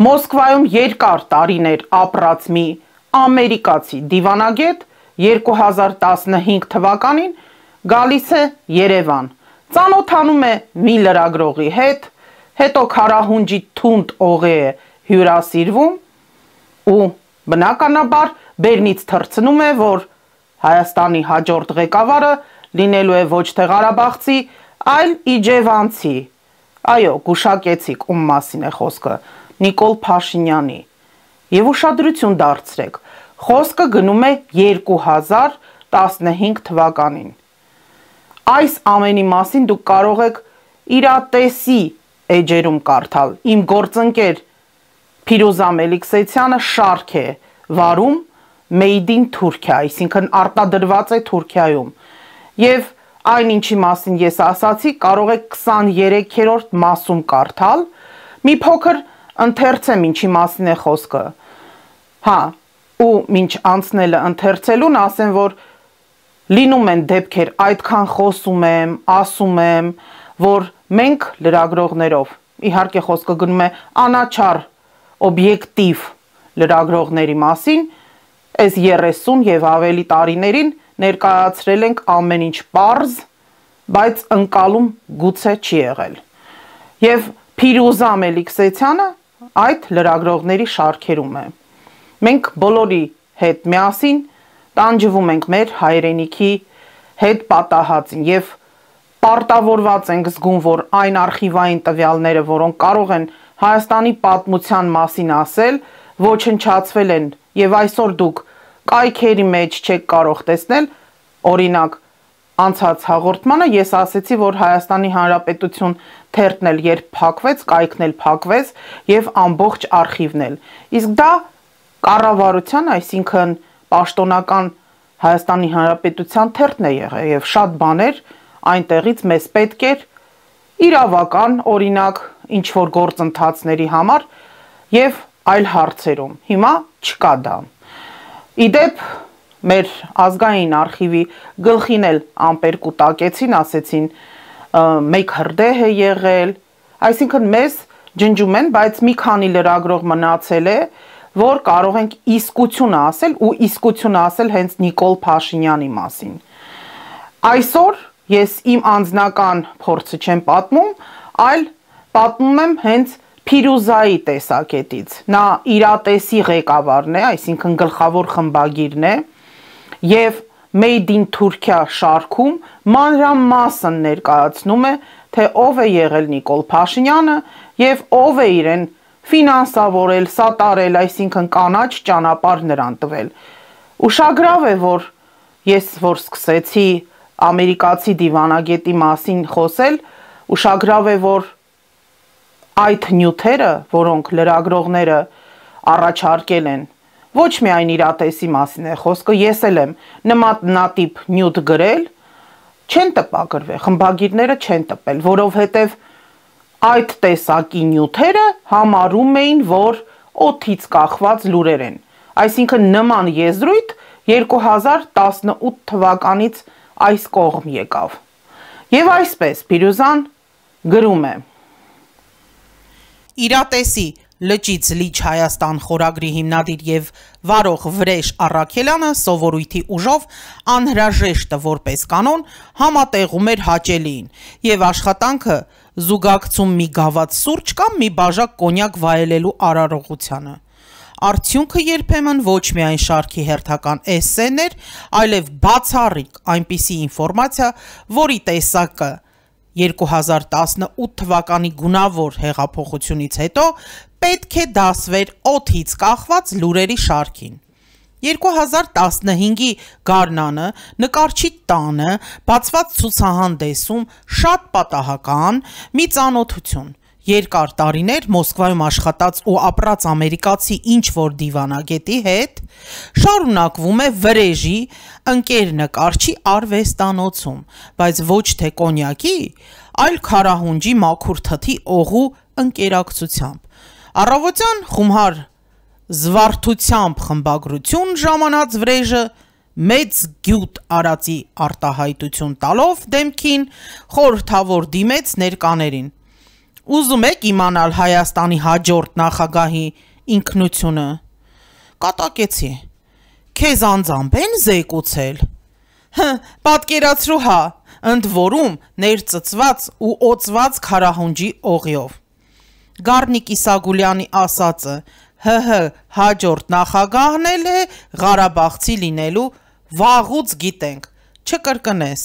Մոսկվայում երկար տարիներ ապրած մի ամերիկացի դիվանագետ 2015 թվականին գալիս է Երևան։ Ծանոթանում է մի լրագրողի հետ, հետո քարահունջի թունդ օղե է հյուրասիրվում ու բնականաբար Բերնից թրցնում է, որ Հայաստանի հաջորդ ղեկավարը լինելու է ոչ թե Ղարաբաղցի, այլ Իջևանցի։ Այո, գուշակեցիք, ում մասին է խոսքը։ Նիկոլ Փաշինյանի։ Եվ ուշադրություն դարձրեք, խոսքը գնում է 2015 թվականին։ Այս ամենի մասին դուք կարող եք իրատեսի էջերում կարդալ։ Իմ գործընկեր Փիրուզա Մելիքսեթյանը շարք է վարում Made in Turkey, այսինքն արտադրված է Թուրքիայում։ Եվ այն ինչի մասին ես ասացի, կարող եք 23-րդ մասում կարդալ։ Մի փոքր ընթերցեմ ինչի մասին է խոսքը։ Հա, ու ինչ անցնելը ընթերցելուն ասեմ, որ լինում են դեպքեր, այդքան խոսում եմ, ասում եմ, որ մենք լրագրողներով, իհարկե խոսքը գնում է անաչար օբյեկտիվ լրագրողների մասին, այս 30 եւ ավելի տարիներին ներկայացրել ենք ամեն ինչ པարզ, բայց ընկալում գուցե չի եղել։ Եվ Փիրուզա Մելիքսեթյանը այդ լրագրողների շարքերում է։ Մենք բոլորի հետ միասին տանջվում ենք մեր հայրենիքի հետ պատահածին եւ պարտավորված ենք զգում, որ այն արխիվային տվյալները, որոնք կարող են Հայաստանի պատմության մասին ասել, ոչնչացվել են եւ այսօր դուք կայքերի մեջ չեք կարող տեսնել, օրինակ անցած հաղորդմանը ես ասեցի, որ Հայաստանի Հանրապետություն թերթն էլ երբ փակվեց, կայքն էլ փակվեց եւ ամբողջ արխիվն էլ։ Իսկ դա կառավարության, այսինքն պաշտոնական Հայաստանի Հանրապետության թերթն է եղել եւ շատ բաներ այնտեղից մեզ պետք էր իրավական, օրինակ, ինչ որ գործընթացների համար եւ այլ հարցերում։ Հիմա չկա դա։ Իդեպ մեր ազգային արխիվի գլխին էլ ամպեր կուտակեցին, ասեցին մեկ հրդեհ է եղել, այսինքն մեզ ջնջում են, բայց մի քանի լրագրող մնացել է, որ կարող ենք իսկությունը ասել ու իսկությունը ասել հենց Նիկոլ Փաշինյանի մասին։ Այսօր ես իմ անձնական փորձը չեմ պատմում, այլ պատմում եմ հենց Փիրուզայի տեսակետից։ Նա իրատեսի ղեկավարն է, այսինքն գլխավոր խմբագիրն է եւ Made in Turkey շարքում մանրամասն ներկայացնում է, թե ով է եղել Նիկոլ Փաշինյանը եւ ով է իրեն ֆինանսավորել, սատարել, այսինքն կանաչ ճանապարհ նրան տվել։ Ուշագրավ է, որ ես որ սկսեցի ամերիկացի դիվանագետի մասին խոսել, ուշագրավ է, որ այդ նյութերը, որոնք լրագրողները առաջարկել են, ոչ միայն իրատեսի մասին է խոսքը, ես էլ եմ նմանատիպ նյութ գրել, չեն տպագրվել, խմբագիրները չեն տպել, որովհետև այդ տեսակի նյութերը համարում էին, որ օթից կախված լուրեր են։ Այսինքն նման եզրույթ 2018 թվականից այս կողմ եկավ։ Եվ այսպես Փիրուզան գրում է. Իրատեսի լճից լիճ Հայաստան խորագրի հիմնադիր եւ վարող Վրեժ Արաքելյանը սովորույթի ուժով անհրաժեշտը որպես կանոն համատեղում էր հաճելիին եւ աշխատանքը զուգակցում մի գավաթ սուրճ կամ մի բաժակ կոնյակ վայելելու արարողությանը։ Արդյունքը երբեմն ոչ միայն շարքի հերթական էսսեն էր, այլև բացառիկ այնպիսի ինֆորմացիա, որի տեսակը 2018 թվականի գունավոր հեղափոխությունից հետո պետք է դասվեր օթից կախված լուրերի շարքին։ 2015-ի գարնանը նկարչի տանը բացված ցուցահանդեսում շատ պատահական մի ծանոթություն երկար տարիներ Մոսկվայում աշխատած ու ապրած ամերիկացի ինչ որ դիվանագետի հետ շարունակվում է վրեժի ընկեր նկարչի արվեստանոցում, բայց ոչ թե կոնյակի, այլ քարահունջի մաքուր թթի օղու ընկերակցությամբ։ Առավոտյան խումհար զվարթությամբ խմբագրություն ժամանած վրեժը մեծ գյուտ արածի արտահայտություն տալով դեմքին խորթավոր դիմեց ներկաներին Ուզում եք իմանալ Հայաստանի հաջորդ նախագահի ինքնությունը։ Կատակեցի։ Քեզ անձամբ են զեկուցել։ Հ, պատկերացրու հա, ընդ որում ներծծված ու օծված քարահունջի օղիով։ Գառնիկ Իսագուլյանի ասածը. ՀՀ հաջորդ նախագահն էլ է Ղարաբաղցի լինելու վաղուց գիտենք, չկրկնես։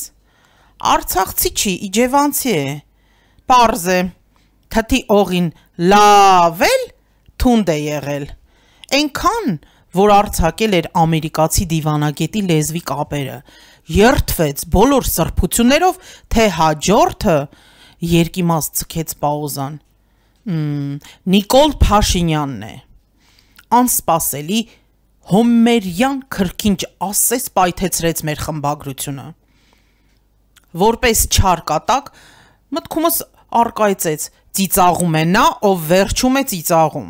Արցախցի չի, իջևանցի է։ Պարզ է, թթի օղին լավ էլ թունդ է եղել։ Այնքան, որ արցակել էր ամերիկացի դիվանագետի լեզվի կապերը, երթվեց բոլոր սրբություններով, թե հաջորդը երկիմաց ցկեց պաուզան։ Նիկոլ Փաշինյանն է։ Անսպասելի հոմերյան քրքինջ ասես պայթեցրեց մեր խմբագրությունը։ Որպես չար կատակ մտքումս արկայծեց ծիծաղում է նա, ով վերջում է ծիծաղում։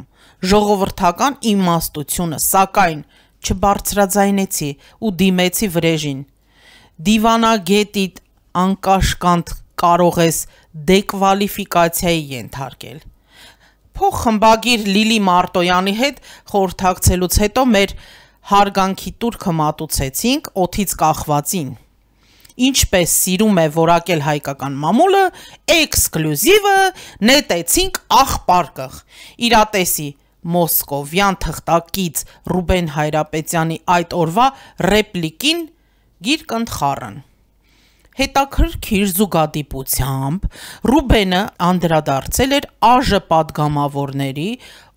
Ժողովրդական իմաստությունը, սակայն չբարձրաձայնեցի ու դիմեցի վրեժին։ Դիվանագետիդ անկաշկանդ կարող ես դեկվալիֆիկացիայի ենթարկել։ Փող խմբագիր Լիլի Մարտոյանի հետ խորհրդակցելուց հետո մեր հարգանքի տուրքը մատուցեցինք օթից կախվածին ինչպես սիրում է որակել հայկական մամուլը, էքսկլյուզիվը նետեցինք աղպարկը։ Իրատեսի մոսկովյան թղթակից Ռուբեն Հայրապետյանի այդ օրվա ռեպլիկին գիրք ընդխառն։ Հետաքրքիր զուգադիպությամբ Ռուբենը անդրադարձել էր ԱԺ падգամավորների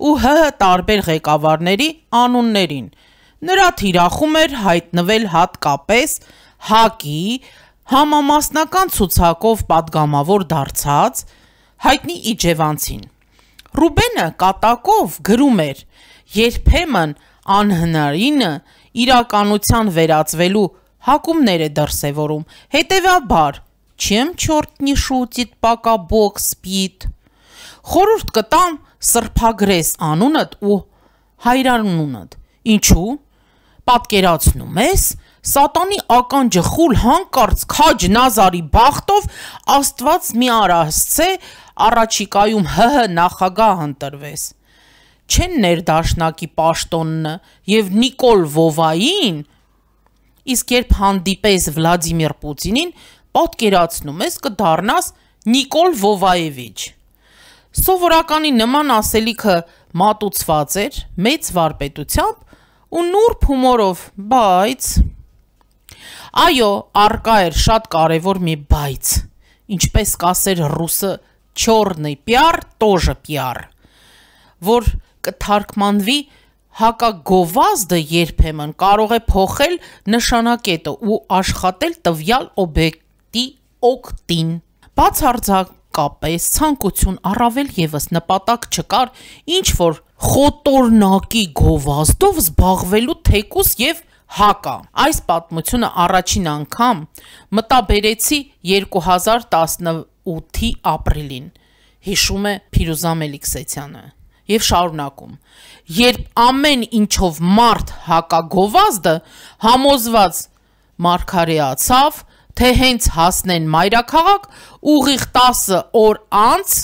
ու ՀՀ տարբեր ղեկավարների անուններին։ Նրա թիրախում էր հայտնվել հատկապես ՀԱԿ-ի համամասնական ցուցակով падգամավոր դարձած հայտնի իջևանցին։ Ռուբենը կատակով գրում էր. «Երբեմն անհնարինը իրականության վերածվելու հակումներ է դրսևորում։ Հետևաբար, чем черт не шутит, пока Бог спит»։ Խորհուրդ կտամ սրբագրես անունդ ու հայրանունդ։ Ինչու՞։ Պատկերացնում ես, սատանի ականջը խուլ հանկարծ քաջ Նազարի բախտով Աստված մի արասցե առաջիկայում ՀՀ նախագահ ընտրվես։ Չեն ներդաշնակի պաշտոնը եւ Նիկոլ Վովային իսկ երբ հանդիպես Վլադիմիր Պուտինին, պատկերացնում ես կդառնաս Նիկոլ Վովայևիչ։ Սովորականի նման ասելիքը մատուցված էր մեծ վարպետությամբ ու նուրբ հումորով, բայց Այո, արկա էր շատ կարևոր մի բայց, ինչպես կասեր ռուսը «չորնի պյար, տոժը պյար», որ կթարգմանվի հակագովազդը երբեմն կարող է փոխել նշանակետը ու աշխատել տվյալ օբյեկտի օգտին։ Բացարձակապես ցանկություն առավել եւս նպատակ չկար ինչ որ խոտորնակի գովազդով զբաղվելու թեկուս եւ հակա։ Այս պատմությունը առաջին անգամ մտաբերեցի 2018-ի ապրիլին, հիշում է Փիրուզա Մելիքսեթյանը եւ շարունակում. Երբ ամեն ինչով մարդ հակագովազդը համոզված մարգարեացավ, թե հենց հասնեն մայրաքաղաք, ուղիղ 10 օր անց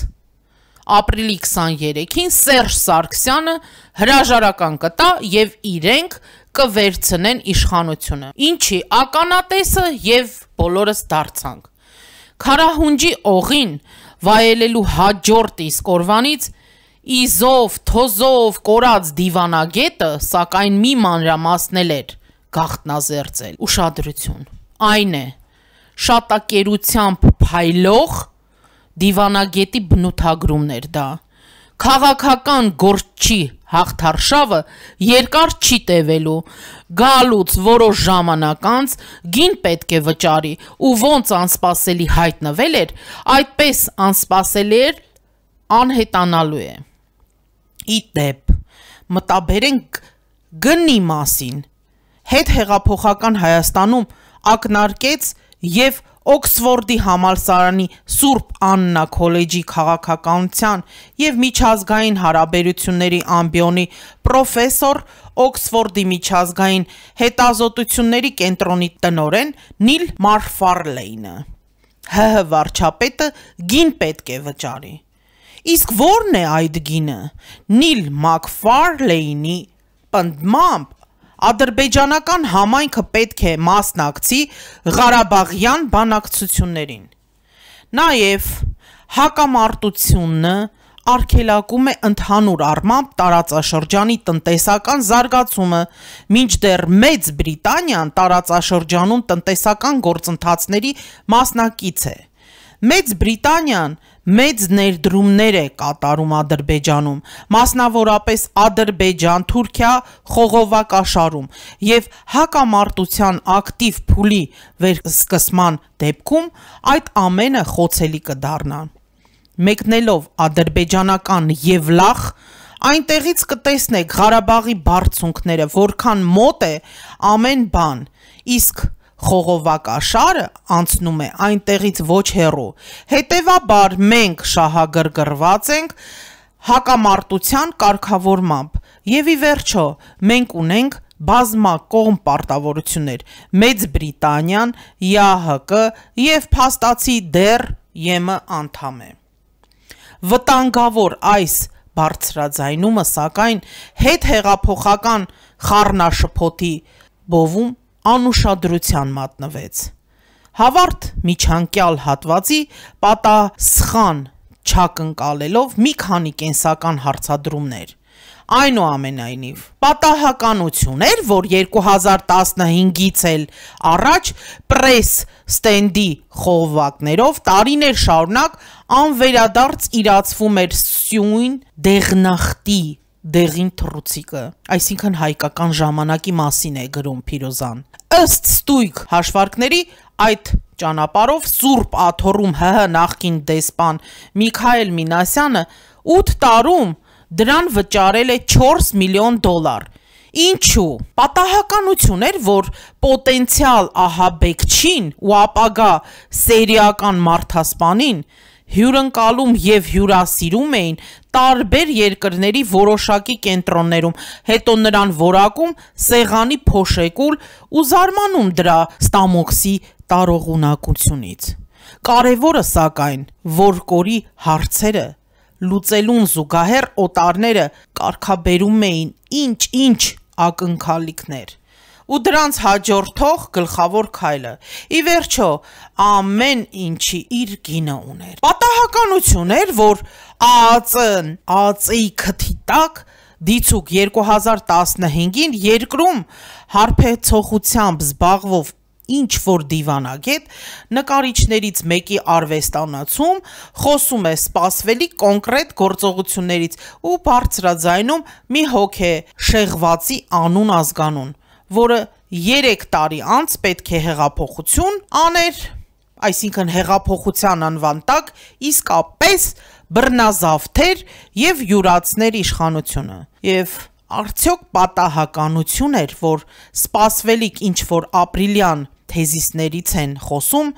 ապրիլի 23-ին Սերժ Սարգսյանը հրաժարական կտա եւ իրենք կվերցնեն իշխանությունը։ Ինչի ականատեսը եւ բոլորս դարձանք։ Խարահունջի օղին վայելելու հաջորդ իսկ օրվանից իզով, թոզով կորած դիվանագետը, սակայն մի մանրամասնել էր գախտնազերծել։ Ուշադրություն։ Այն է, շատակերությամբ փայլող դիվանագետի բնութագրումներ դա։ Խաղաղական գործչի հաղթարշավը երկար չի տևելու։ Գալուց որոշ ժամանակ անց գին պետք է վճարի, ու ոնց անսպասելի հայտնվել էր, այդպես անսպասելի էր անհետանալու է ի դեպ մտաբերենք գնի մասին հետ հեղափոխական Հայաստանում ակնարկեց եւ Օքսֆորդի համալսարանի Սուրբ Աննա քոլեջի քաղաքականության եւ միջազգային հարաբերությունների ամբիոնի պրոֆեսոր, Օքսֆորդի միջազգային հետազոտությունների կենտրոնի տնօրեն Նիլ Մարֆարլեյնը։ ՀՀ վարչապետը գին պետք է վճարի։ Իսկ ո՞րն է այդ գինը։ Նիլ Մակֆարլեյնի պնդմամբ ադրբեջանական համայնքը պետք է մասնակցի Ղարաբաղյան բանակցություններին։ Նաև հակամարտությունը արգելակում է ընդհանուր առմամբ տարածաշրջանի տնտեսական զարգացումը, մինչդեռ Մեծ Բրիտանիան տարածաշրջանում տնտեսական գործընթացների մասնակից է։ Մեծ Բրիտանիան մեծ ներդրումներ է կատարում Ադրբեջանում, մասնավորապես Ադրբեջան-Թուրքիա խողովակաշարում, եւ հակամարտության ակտիվ փուլի վերսկսման դեպքում այդ ամենը խոցելի կդառնա։ Մեկնելով ադրբեջանական Եվլախ, այնտեղից կտեսնեք Ղարաբաղի բարձունքները, որքան մոտ է ամեն բան, իսկ խողովակաշարը անցնում է այնտեղից ոչ հեռու։ Հետևաբար մենք շահագրգռված ենք հակամարտության կարգավորմամբ։ Եվ ի վերջո, մենք ունենք բազմակողմ պարտավորություններ՝ Մեծ Բրիտանիան, ԵԱՀԿ եւ փաստացի դեռ ԵՄ անդամ է։ Վտանգավոր այս բարձրաձայնումը, սակայն, հետհեղափոխական խառնաշփոթի բովում անուշադրության մատնվեց։ Հավարդ միջանկյալ հատվածի պատասխան չակնկալելով մի քանի կենսական հարցադրումներ Այնուամենայնիվ, պատահականություն էր, որ 2015-ից էլ առաջ պրես ստենդի խողովակներով տարիներ շարունակ անվերադարձ իրացվում էր սյուն դեղնախտի դեղին թռուցիկը, այսինքն հայկական ժամանակի մասին է գրում Փիրոզան։ Ըստ ստույգ հաշվարկների այդ ճանապարով Սուրբ Աթոռում ՀՀ նախկին դեսպան Միքայել Մինասյանը 8 տարում դրան վճարել է 4 միլիոն դոլար։ Ինչու։ Պատահականություն էր, որ պոտենցիալ ահաբեկչին ու ապագա սերիական մարդասպանին հյուրընկալում եւ հյուրասիրում էին տարբեր երկրների որոշակի կենտրոններում, հետո նրան որակում սեղանի փոշեկուլ ու զարմանում դրա ստամոքսի տարողունակությունից։ Կարևորը սակայն, որ կորի հարցերը լուծելուն զուգահեռ օտարները կարգաբերում էին ինչ-ինչ ակնկալիքներ ու դրանց հաջորդող գլխավոր քայլը։ Ի վերջո, ամեն ինչի իր գինը ուներ։ Պատահականություն էր, որ ԱԱԾ-ն ԱԱԾ-ի քթի տակ դիցուկ 2015-ին երկրում հարբեցողությամբ զբաղվող ինչ որ դիվանագետ նկարիչներից մեկի արվեստանոցում խոսում է սպասվելի կոնկրետ գործողություններից ու բարձրաձայնում մի հոգե շեղվածի անուն ազգանուն, որը 3 տարի անց պետք է հեղափոխություն աներ, այսինքն հեղափոխության անվան տակ իսկապես բռնազավթեր եւ յուրացներ իշխանությունը։ Եվ արդյոք պատահականություն էր, որ սպասվելիք ինչ որ ապրիլյան թեզիսներից են խոսում,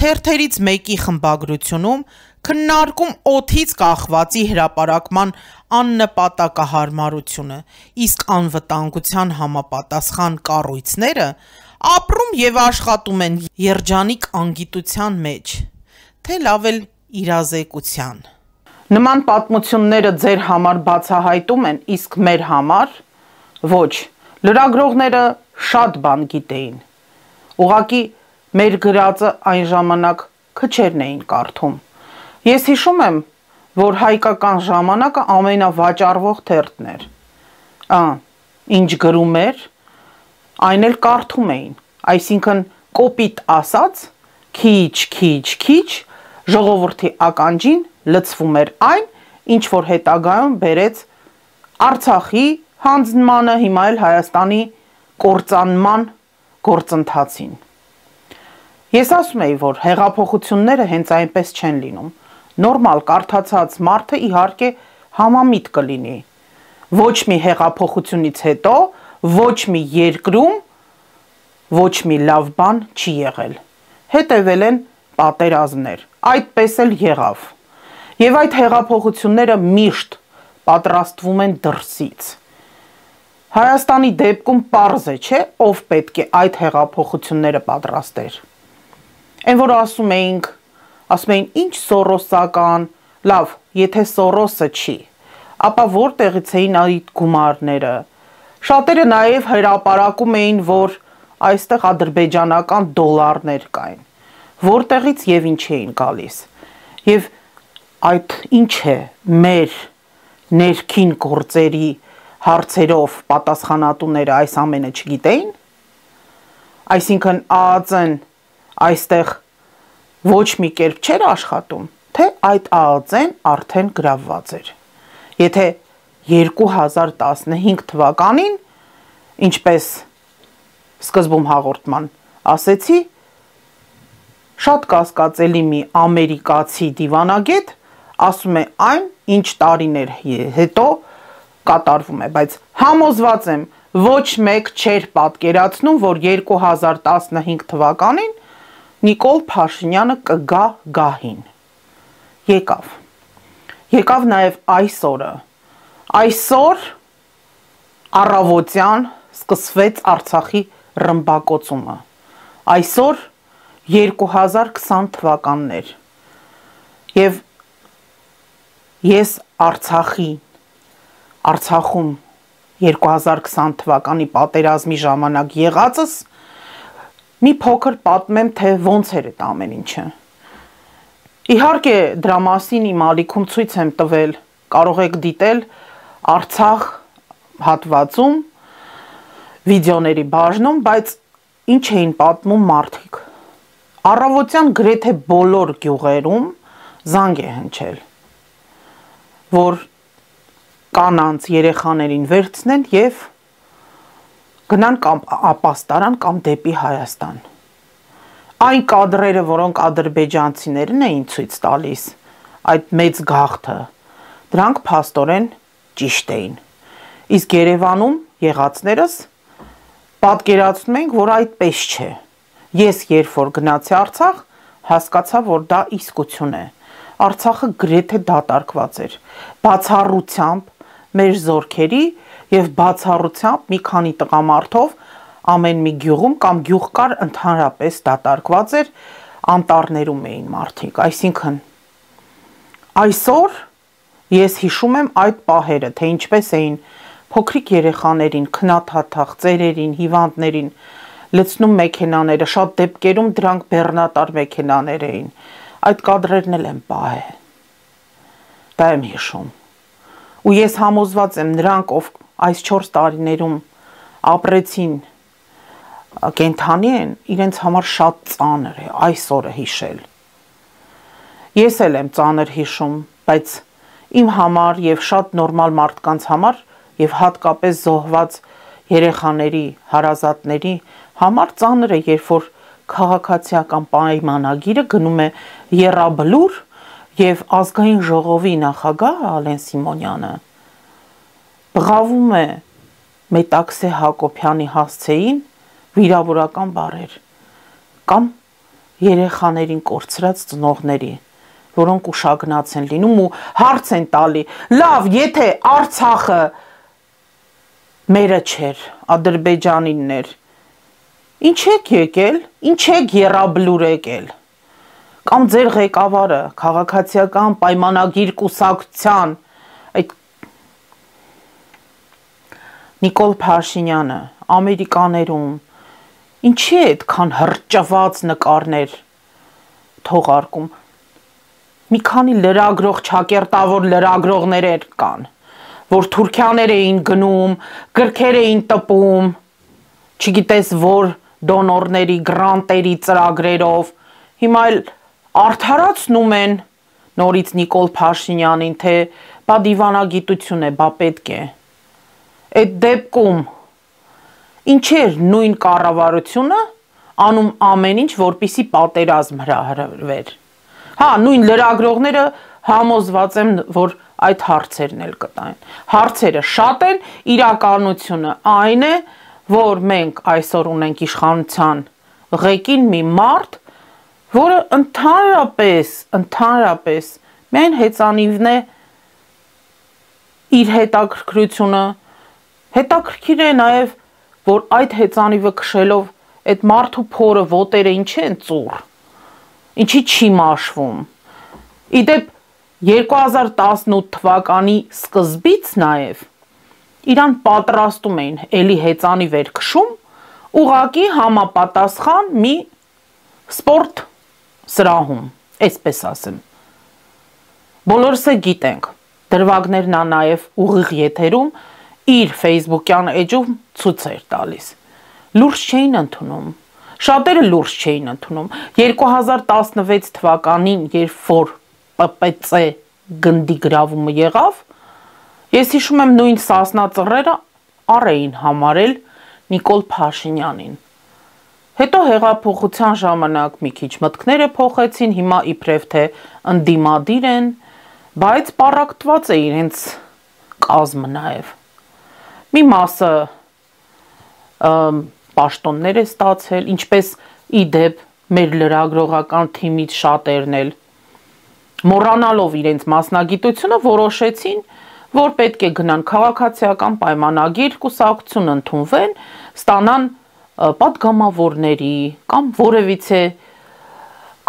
թերթերից մեկի խմբագրությունում քննարկում օթից կախվածի հրապարակման աննպատակահարմարությունը, իսկ անվտանգության համապատասխան կառույցները ապրում եւ աշխատում են երջանիկ անգիտության մեջ, թե լավ էլ իրազեկության։ Նման պատմությունները ձեր համար բացահայտում են, իսկ մեր համար ոչ։ Լրագրողները շատ բան գիտեին։ Ուղղակի մեր գրածը այն ժամանակ քչերն էին կարդում։ Ես հիշում եմ, որ հայկական ժամանակը ամենավաճառվող թերթն էր։ Ա, ինչ գրում էր, այն էլ կարդում էին։ Այսինքն կոպիտ ասած, քիչ, քիչ, քիչ ժողովրդի ականջին լցվում էր այն, ինչ որ հետագայում բերեց Արցախի հանձնմանը, հիմա էլ Հայաստանի կործանման գործընթացին։ Ես ասում եի, որ հեղափոխությունները հենց այնպես չեն լինում նորմալ կարդացած մարդը իհարկե համամիտ կլինի։ Ոչ մի հեղափոխությունից հետո ոչ մի երկրում ոչ մի լավ բան չի եղել։ Հետևել են պատերազմներ։ Այդպես էլ եղավ։ Եվ այդ հեղափոխությունները միշտ պատրաստվում են դրսից։ Հայաստանի դեպքում པարզ է, չէ, ով պետք է այդ հեղափոխությունները պատրաստեր։ Այն որ ասում էինք ասում էին ինչ սորոսական, Լավ, եթե Սորոսը չի, ապա որտեղից էին այդ գումարները։ Շատերը նաև հրապարակում էին, որ այստեղ ադրբեջանական դոլարներ կային։ Որտեղից եւ ինչ էին գալիս։ Եվ այդ ինչ է մեր ներքին գործերի հարցերով պատասխանատուները այս ամենը չգիտեին։ Այսինքն ԱԱԾ-ն այստեղ ոչ մի կերպ չէր աշխատում թե այդ ԱԱԾ-ն արդեն գրավված էր։ Եթե 2015 թվականին, ինչպես սկզբում հաղորդման ասեցի, շատ կասկածելի մի ամերիկացի դիվանագետ ասում է այն, ինչ տարիներ հետո կատարվում է, բայց համոզված եմ, ոչ մեկ չէր պատկերացնում, որ 2015 թվականին Նիկոլ Փաշինյանը կգա գահին եկավ։ Եկավ նաև այսօրը։ Այսօր առավոտյան սկսվեց Արցախի ռմբակոծումը։ Այսօր 2020 թվականներ։ Եվ ես Արցախի Արցախում 2020 թվականի պատերազմի ժամանակ եղածս մի փոքր պատմեմ, թե ոնց էր այդ ամեն ինչը։ Իհարկե դրա մասին իմ ալիքում ցույց եմ տվել, կարող եք դիտել Արցախ հատվածում վիդեոների բաժնում, բայց ինչ էին պատմում մարդիկ։ Առավոտյան գրեթե բոլոր գյուղերում զանգ է հնչել, որ կանանց երեխաներին վերցնեն եւ գնան կամ ապաստարան կամ դեպի Հայաստան այն կադրերը, որոնք ադրբեջանցիներն էին ցույց տալիս, այդ մեծ գաղթը, դրանք փաստորեն ճիշտ էին։ Իսկ Երևանում եղածներս պատկերացնում ենք, որ այդպես չէ։ Ես երբ որ գնացի Արցախ, հասկացա, որ դա իսկություն է։ Արցախը գրեթե դատարկված էր։ Բացառությամբ մեր զորքերի եւ բացառությամբ մի քանի տղամարդով ամեն մի գյուղում կամ գյուղ կար ընդհանրապես դատարկված էր, անտառներում էին մարդիկ, այսինքն այսօր ես հիշում եմ այդ պահերը, թե ինչպես էին փոքրիկ երեխաներին, քնաթաթախ, ծերերին, հիվանդներին լցնում մեքենաները, շատ դեպքերում դրանք բեռնատար մեքենաներ էին։ Այդ կադրերն էլ եմ պահել։ Դա եմ հիշում։ Ու ես համոզված եմ նրանք, ով այս 4 տարիներում ապրեցին կենթանի են, իրենց համար շատ ծանր է այս օրը հիշել։ Ես էլ եմ ծանր հիշում, բայց իմ համար եւ շատ նորմալ մարդկանց համար եւ հատկապես զոհված երեխաների, հարազատների համար ծանր է, երբ որ քաղաքացիական պայմանագիրը գնում է Եռաբլուր եւ ազգային ժողովի նախագահ Ալեն Սիմոնյանը բղավում է Մետաքսե Հակոբյանի հասցեին վիրավորական բառեր կամ երեխաներին կորցրած ծնողների որոնք ուշագնաց են լինում ու հարց են տալի. Լավ եթե արցախը մերը չէր ադրբեջանինն էր ինչ եք եկել ինչ եք երաբլուր եկել կամ ձեր ղեկավարը քաղաքացիական պայմանագիր կուսակցության այդ Նիկոլ Փաշինյանը ամերիկաներում Ինչի է այդքան հրճված նկարներ թողարկում։ Մի քանի լրագրող ճակերտավոր լրագրողներ կան, որ Թուրքիաներ էին գնում, գրքեր էին տպում, չգիտես որ դոնորների, գրանտերի ծրագրերով։ Հիմա էլ արդարացնում են նորից Նիկոլ Փաշինյանին, թե բա դիվանագիտություն է, բա պետք է։ Այդ դեպքում Ինչ էր նույն կառավարությունը անում ամեն ինչ, որպիսի պատերազմ հրահրվեր։ Հա, նույն լրագրողները համոզված եմ, որ այդ հարցերն էլ կտային։ Հարցերը շատ են, իրականությունը այն է, որ մենք այսօր ունենք իշխանության ղեկին մի մարդ, որը ընդհանրապես, ընդհանրապես միայն հեծանիվն է իր հետաքրքրությունը հետաքրքիր է նաև որ այդ հեծանիվը քշելով այդ մարդու փորը ոտերը ինչ են ծուր։ Ինչի չի մաշվում։ Իդեպ 2018 թվականի սկզբից նաև իրան պատրաստում էին էլի հեծանի վեր քշում ուղակի համապատասխան մի սպորտ սրահում, այսպես ասեմ։ Բոլորս է գիտենք, դրվագներն ա նաև ուղիղ եթերում իր Facebook-յան էջում ցույց էր տալիս։ Լուրջ չէին ընդունում։ Շատերը լուրջ չէին ընդունում։ 2016 թվականին, երբ որ ՊՊՑ գնդի գրավումը եղավ, ես հիշում եմ նույն Սասնա ծռերը առ էին համարել Նիկոլ Փաշինյանին։ Հետո հեղափոխության ժամանակ մի քիչ մտքները փոխեցին, հիմա իբրև թե ընդդիմադիր են, բայց պարակտված է իրենց կազմը նաև։ Մի մասը պաշտոններ է ստացել, ինչպես ի դեպ մեր լրագրողական թիմից շատերն էլ մոռանալով իրենց մասնագիտությունը որոշեցին, որ պետք է գնան քաղաքացիական պայմանագիր, կուսակցություն ընդունվեն, ստանան падգամավորների կամ որևիցե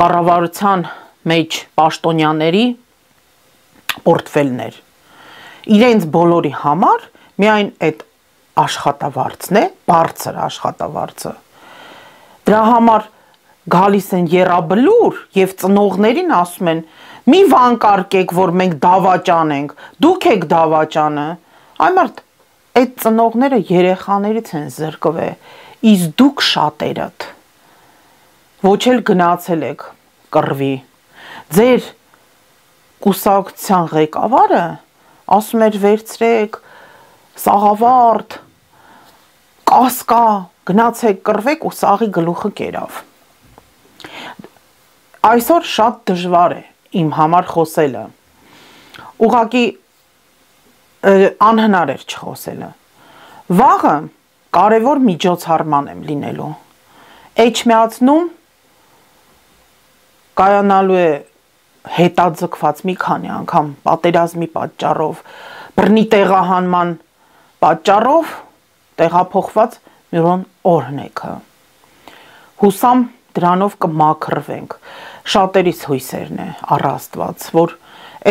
կառավարության մեջ պաշտոնյաների պորտֆելներ։ Իրենց բոլորի համար միայն այդ աշխատավարձն է, բարձր աշխատավարձը։ Դրա համար գալիս են երաբլուր եւ ծնողներին ասում են՝ «Մի վանկարկեք, որ մենք դավաճան ենք, դուք եք դավաճանը»։ Այ մարդ, այդ ծնողները երեխաներից են զրկվել իսկ դուք շատերդ ոչ էլ գնացել եք կռվի։ Ձեր կուսակցության ղեկավարը ասում էր վերցրեք սաղավարտ կասկա գնացեք կռվեք ու սաղի գլուխը կերավ այսօր շատ դժվար է իմ համար խոսելը։ Ուղղակի անհնար էր չխոսելը։ Վաղը կարևոր միջոցառման եմ լինելու։ Էջմիածնում կայանալու է հետաձգված մի քանի անգամ պատերազմի պատճառով, բռնի տեղահանման պատճառով տեղափոխված Միրոն օրհնեքը։ Հուսամ դրանով կմաքրվենք շատերիս հույսերն է առաստված, որ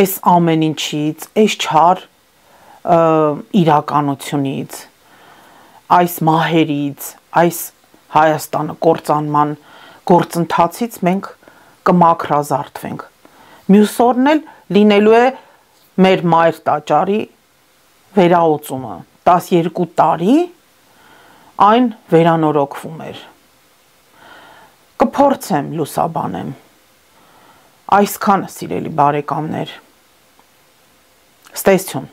այս ամեն ինչից, այս չար իրականությունից, այս մահերից, այս Հայաստանը կործանման գործընթացից մենք կմաքրազարդվենք։ Մյուս օրն էլ լինելու է մեր մայր տաճարի վերաուծումը 12 տարի այն վերանորոգվում էր կփորձեմ լուսաբանեմ Այսքանը, սիրելի բարեկամներ։ Ստեսություն։